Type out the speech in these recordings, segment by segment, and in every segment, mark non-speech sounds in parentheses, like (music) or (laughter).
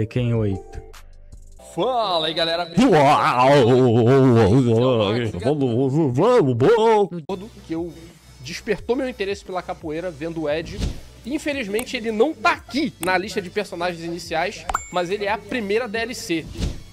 Tekken 8. Fala aí, galera. Que eu despertou meu interesse pela capoeira vendo o Ed. Infelizmente, ele não tá aqui na lista de personagens iniciais, mas ele é a primeira DLC.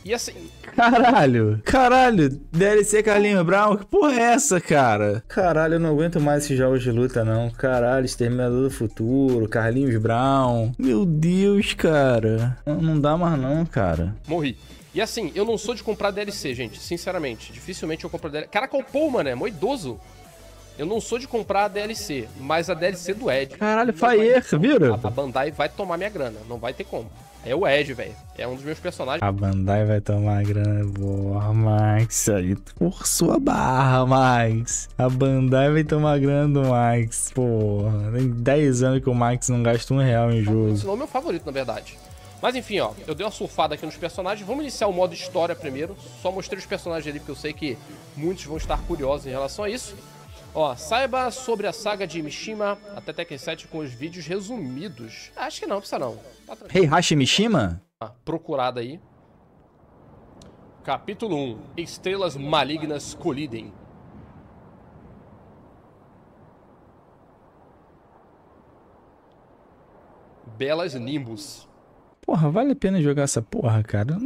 E assim, Caralho, caralho, DLC Carlinhos Brown, que porra é essa, cara? Caralho, eu não aguento mais esses jogos de luta, não. Caralho, Exterminador do Futuro, Carlinhos Brown. Meu Deus, cara. Não, dá mais não, cara. morri. E assim, eu não sou de comprar DLC, gente, sinceramente. Dificilmente eu compro DLC. Caraca, o Paul, mano, é mó idoso. Eu não sou de comprar a DLC, mas a DLC do Ed. Caralho, faeca, viram? A, a Bandai vai tomar minha grana, não vai ter como. É o Ed, velho. É um dos meus personagens. A Bandai vai tomar grana boa, Max. Aí tu forçou a barra, Max. A Bandai vai tomar grana do Max. Porra, tem 10 anos que o Max não gasta um real em jogo. Esse nome é o meu favorito, na verdade. Mas enfim, ó, eu dei uma surfada aqui nos personagens. Vamos iniciar o modo história primeiro. Só mostrei os personagens ali, porque eu sei que muitos vão estar curiosos em relação a isso. Ó, saiba sobre a saga de Mishima até Tekken 7 com os vídeos resumidos. Acho que não, precisa não. Tá Hashimishima? Ah, procurada aí. Capítulo 1. Estrelas malignas colidem. Belas Nimbus. Porra, vale a pena jogar essa porra, cara?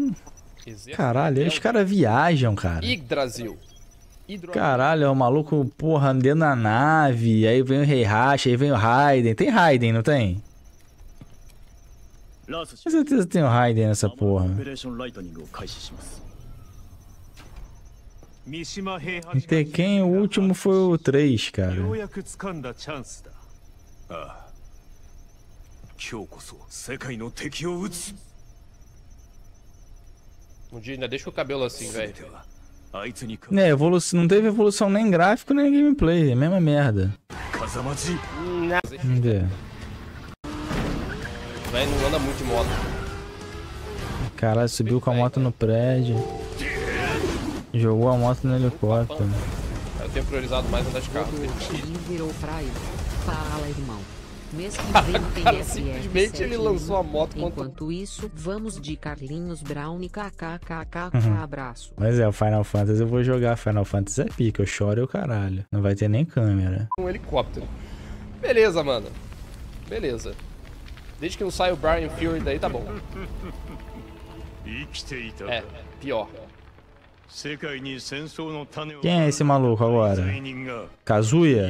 Caralho, aí os caras viajam, cara. Yggdrasil. Caralho, é o maluco, porra, andando na nave, aí vem o Heihachi, aí vem o Raiden. Tem Raiden, não tem? Com certeza tem o Raiden nessa porra. Em Tekken, o último foi o 3, cara. Um dia ainda deixa o cabelo assim, velho. É, evolução, não teve evolução nem gráfico nem gameplay, é a mesma merda. Vamos ver. Véi, não anda muito de moto. Caralho, subiu com a moto no prédio. Jogou a moto no helicóptero. Eu tenho priorizado mais andar de carro. Fala, irmão mesmo que vem o (laughs) simplesmente ele lançou a moto Enquanto isso, vamos de Carlinhos Brown e kkkk uhum. abraço. Mas é, o Final Fantasy eu vou jogar. Final Fantasy é pica, eu choro e o caralho. Não vai ter nem câmera. Um helicóptero. Beleza, mano. Beleza. Desde que não saia o Brian Fury daí, tá bom. É, pior. Quem é esse maluco agora? Kazuya?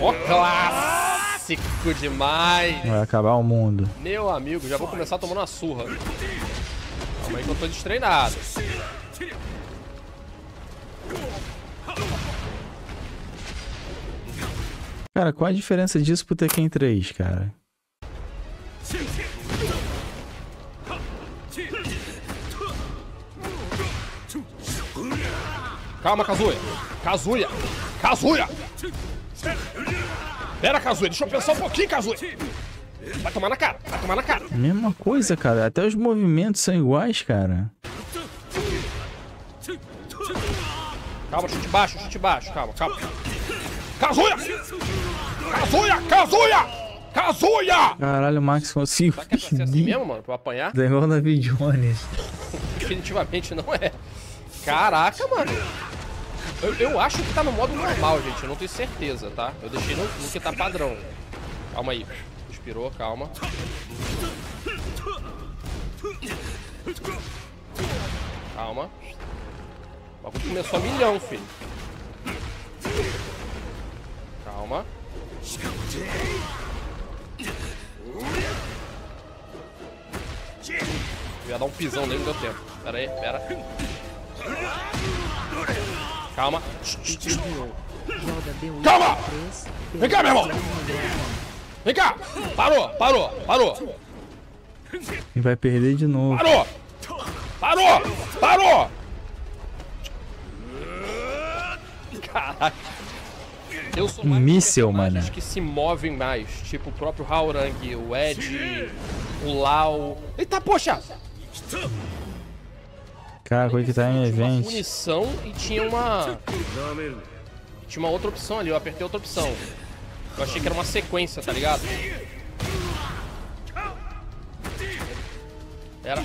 Ó, clássico demais. Vai acabar o mundo. Meu amigo, já vou começar tomando uma surra. Calma aí que eu tô destreinado. Cara, qual a diferença disso pro Tekken 3, cara? Calma, Kazuya. Kazuya. Kazuya. Pera, Kazuya. Deixa eu pensar um pouquinho, Kazuya. Vai tomar na cara. Vai tomar na cara. Mesma coisa, cara. Até os movimentos são iguais, cara. Calma, chute baixo, chute baixo. Calma, calma. Kazuya! Kazuya! Kazuya! Kazuya! Caralho, o Max conseguiu. Será que é pra ser assim mesmo, mano? Pra apanhar? Derrubou na Jones. Definitivamente não é. Caraca, mano. Eu, eu acho que tá no modo normal, gente. Eu não tenho certeza, tá? Eu deixei no, no que tá padrão. Calma aí. Inspirou, calma. Calma. O bagulho começou a milhão, filho. Calma. Eu ia dar um pisão nele, não deu tempo. Pera aí, pera. Calma. Joga B1 Calma! 3. Vem cá, meu irmão! Vem cá! Parou, parou, parou! E vai perder de novo. Parou! Parou! Parou! Caralho. Eu sou mais Míssel, mano. que se movem mais. Tipo o próprio Haurang, o Ed, o Lau. Eita, poxa! Cara, Quick Time Event. Uma munição e tinha uma... E tinha uma outra opção ali, eu apertei outra opção. Eu achei que era uma sequência, tá ligado? Era.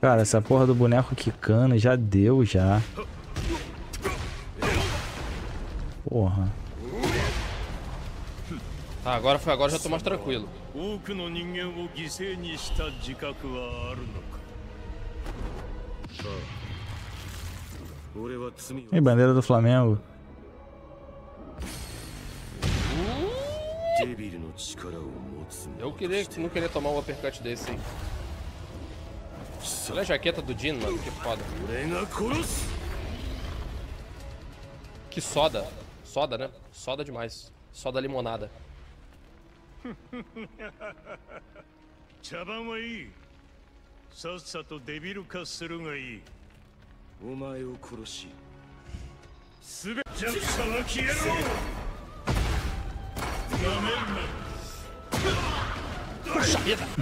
Cara, essa porra do boneco quicando já deu já. Porra. Tá, agora foi, agora já tô mais tranquilo. E bandeira do Flamengo. Eu queria, não queria tomar um uppercut desse, hein. Olha a jaqueta do Jin, mano, que foda. Que soda. Soda, né? Soda demais. Soda limonada.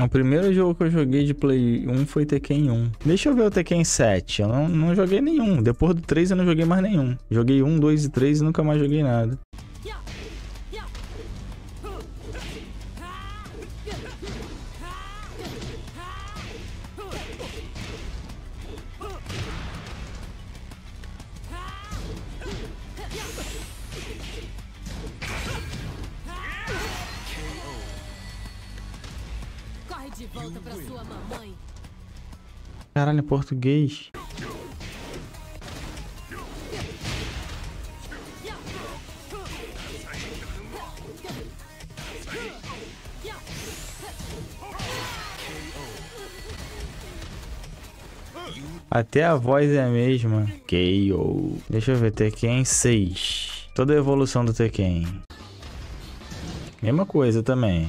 O primeiro jogo que eu joguei de Play 1 foi Tekken 1. Deixa eu ver o Tekken 7. Eu não, não joguei nenhum. Depois do 3 eu não joguei mais nenhum. Joguei 1, 2 e 3 e nunca mais joguei nada. Volta pra sua mamãe. Caralho, português. Até a voz é a mesma. KO. Deixa eu ver, Tekken 6. Toda a evolução do Tekken. Mesma coisa também.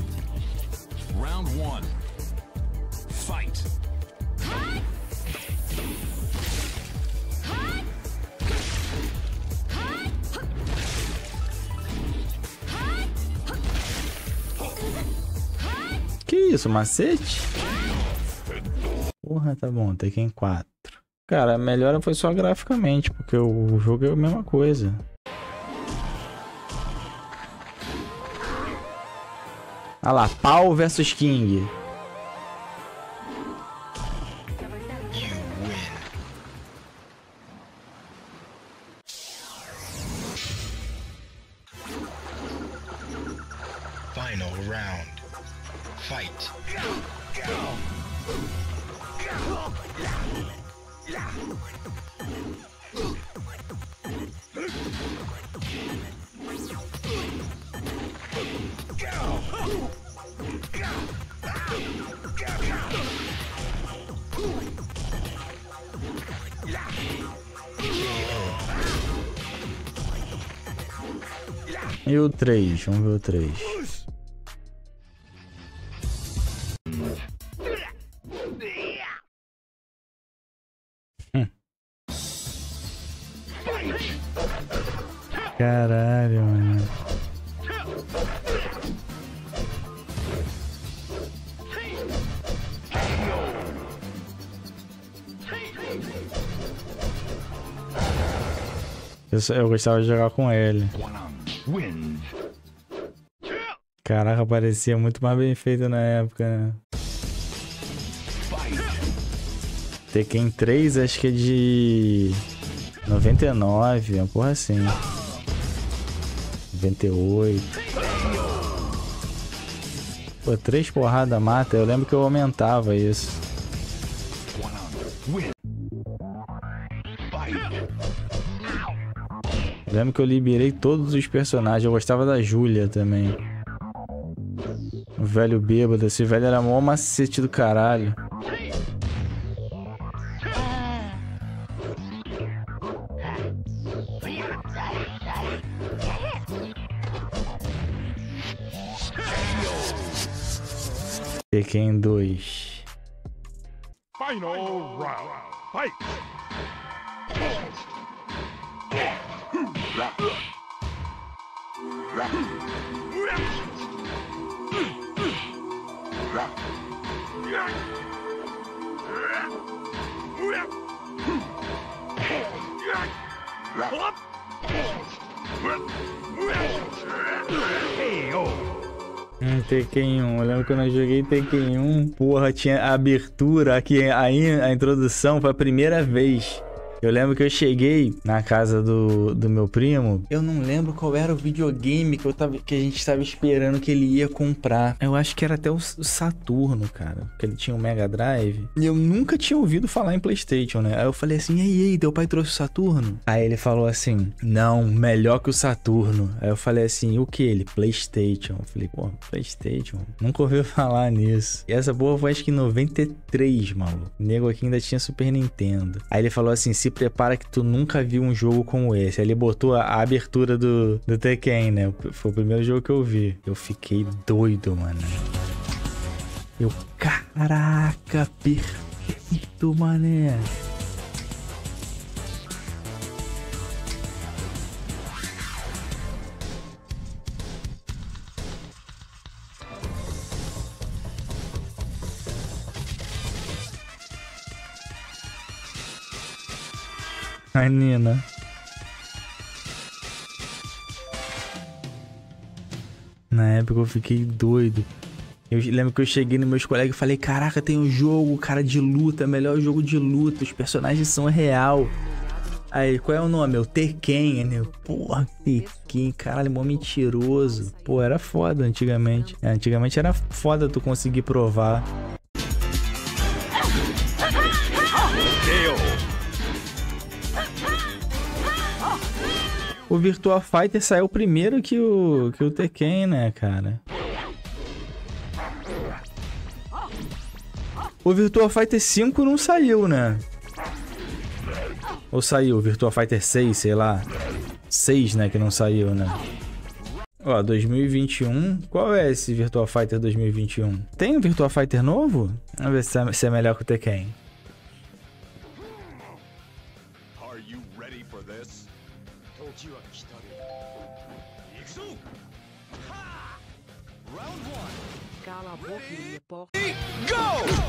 isso, macete? Porra, tá bom, Tekken 4. Cara, a melhora foi só graficamente, porque o jogo é a mesma coisa. Ah lá, Pau versus King. Final round. Fight. E o 3, vamos ver o 3. Caralho, mano. Eu, eu gostava de jogar com ele. Caraca, parecia muito mais bem feito na época, né? Tekken 3, acho que é de 99, uma porra assim. 98. Pô, três porrada mata. Eu lembro que eu aumentava isso. Lembro que eu liberei todos os personagens. Eu gostava da Júlia também. O velho bêbado. Esse velho era mó macete do caralho. Tekken 2. Final round. Fight! Hum, Tekken 1. Eu lembro quando eu joguei Tekken 1, porra, tinha a abertura aqui, aí a introdução foi a primeira vez. Eu lembro que eu cheguei na casa do, do meu primo. Eu não lembro qual era o videogame que, eu tava, que a gente estava esperando que ele ia comprar. Eu acho que era até o Saturno, cara. Porque ele tinha um Mega Drive. E eu nunca tinha ouvido falar em PlayStation, né? Aí eu falei assim: ei, ei, teu pai trouxe o Saturno? Aí ele falou assim: não, melhor que o Saturno. Aí eu falei assim: o que ele? PlayStation. Eu falei: pô, PlayStation. Nunca ouviu falar nisso. E essa porra foi acho que em 93, maluco. O nego aqui ainda tinha Super Nintendo. Aí ele falou assim: se prepara que tu nunca viu um jogo como esse. Aí ele botou a, a abertura do, do Tekken, né? Foi o primeiro jogo que eu vi. Eu fiquei doido, mano. Eu, caraca, perfeito, mané. A Nina. Na época eu fiquei doido. Eu lembro que eu cheguei nos meus colegas e falei: Caraca, tem um jogo, cara, de luta, melhor jogo de luta, os personagens são real. Aí, qual é o nome? É o Tekken, né? Porra, Tekken, caralho, mó mentiroso. Pô, era foda antigamente. É, antigamente era foda tu conseguir provar. O Virtua Fighter saiu primeiro que o, que o Tekken, né, cara? O Virtua Fighter 5 não saiu, né? Ou saiu? Virtua Fighter 6, sei lá. 6, né, que não saiu, né? Ó, 2021. Qual é esse Virtua Fighter 2021? Tem um Virtua Fighter novo? Vamos ver se é, se é melhor que o Tekken. Boca e porta.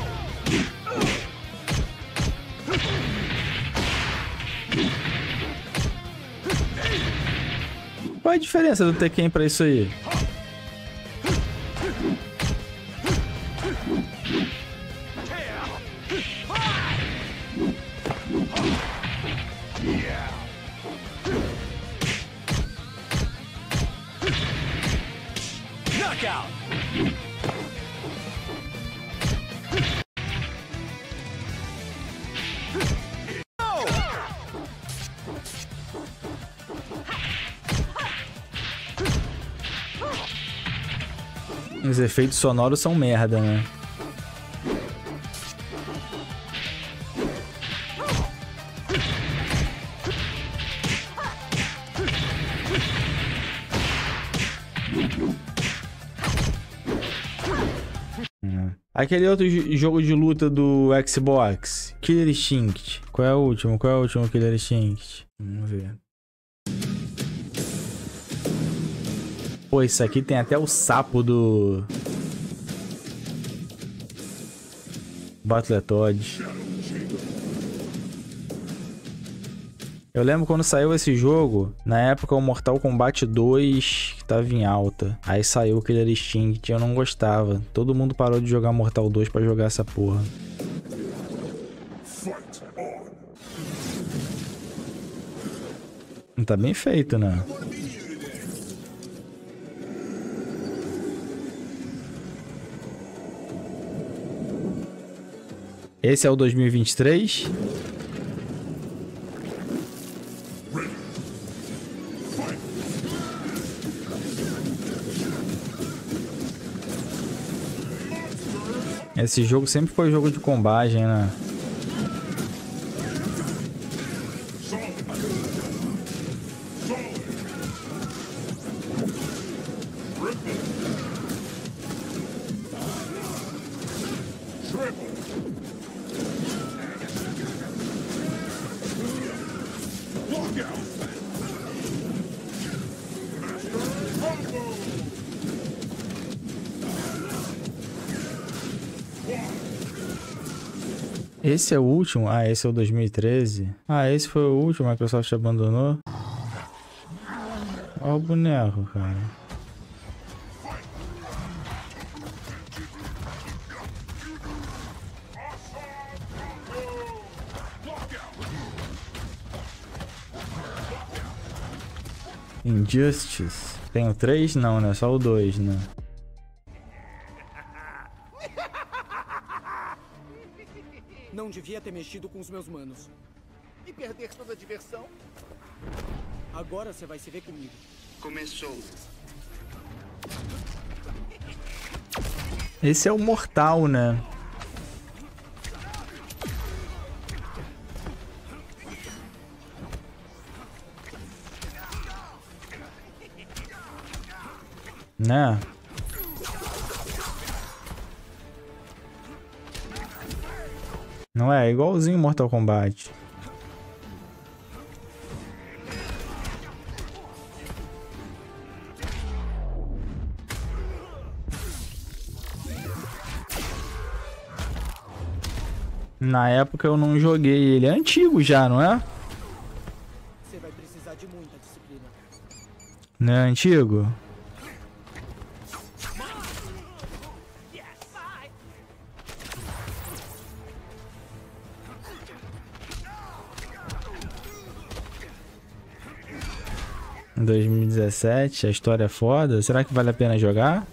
Qual é a diferença do Tekken pra isso aí? Os efeitos sonoros são merda, né? Hum. Aquele outro jo- jogo de luta do Xbox, Killer Instinct. Qual é o último? Qual é o último Killer Instinct? Vamos ver. Pô, isso aqui tem até o sapo do. Battletoads. Eu lembro quando saiu esse jogo, na época o Mortal Kombat 2 tava em alta. Aí saiu o Killer Instinct e eu não gostava. Todo mundo parou de jogar Mortal 2 pra jogar essa porra. Tá bem feito, né? Esse é o 2023. Esse jogo sempre foi jogo de combate, né? Esse é o último? Ah, esse é o 2013. Ah, esse foi o último, a Microsoft abandonou. Olha o boneco, cara. Injustice. Tem o 3? Não, né? Só o 2, né? Mexido com os meus manos. E perder toda a diversão? Agora você vai se ver comigo. Começou. Esse é o mortal, né? Né? Não é? igualzinho Mortal Kombat. Na época eu não joguei ele. É antigo já, não é? Você vai precisar de muita disciplina. Não é antigo? Em 2017, a história é foda. Será que vale a pena jogar?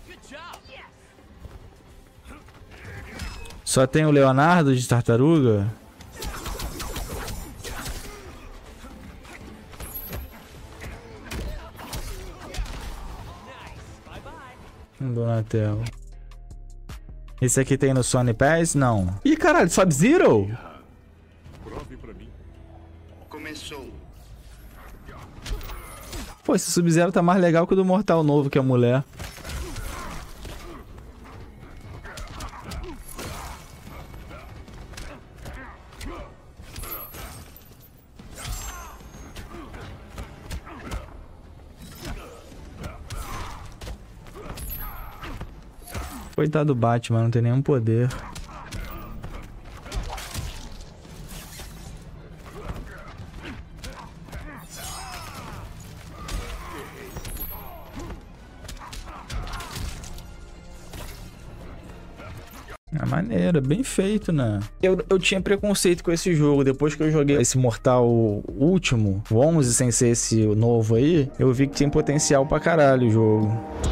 Só tem o Leonardo de Tartaruga? Donatello. Esse aqui tem no Sony Pass? Não. Ih, caralho, Sub-Zero? Prove pra mim. Começou. Pô, esse Sub-Zero tá mais legal que o do Mortal novo, que é a mulher. Coitado do Batman, não tem nenhum poder. É maneiro, bem feito, né? Eu, eu tinha preconceito com esse jogo. Depois que eu joguei esse Mortal último, o 11, sem ser esse novo aí, eu vi que tem potencial pra caralho o jogo.